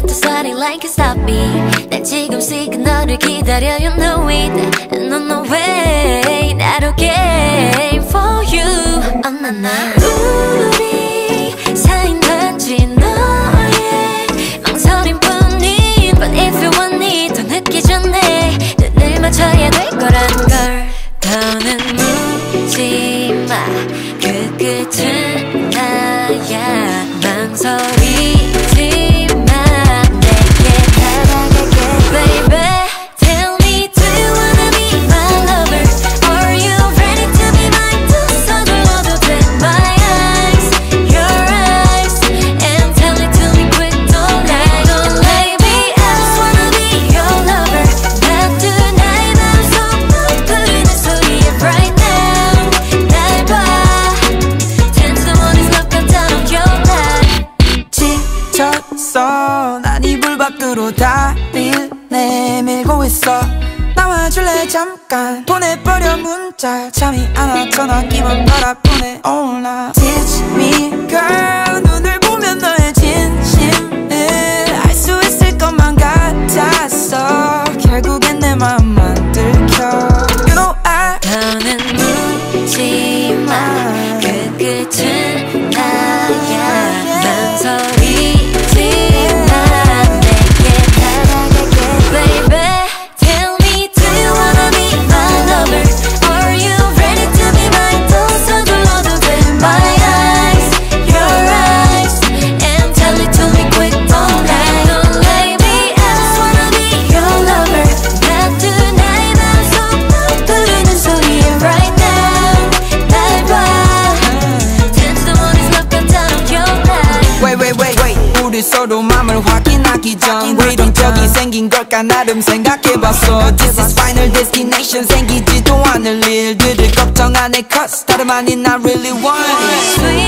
Get to starting like it's stop me 난 지금 시그널을 기다려 You know it No no way 나로 game for you I'm not not 우리 사인 단지 너의 망설임뿐인 But if you want it 더 늦기 전에 눈을 맞춰야 될 거란 걸 더는 묻지 마그 끝은 지쳤어. 난 이불 밖으로 다리를 내밀고 있어. 나와줄래? 잠깐. 보내버려 문자. 잠이 안 와. 전화기만 바라보내 all night. Teach me girl wait 우리 서로 맘을 확인하기 전 왜 이런 적이 생긴 걸까 나름 생각해봤어 This is final destination 생기지도 않을 일들을 걱정 안해 cause 다름 아닌 I really want it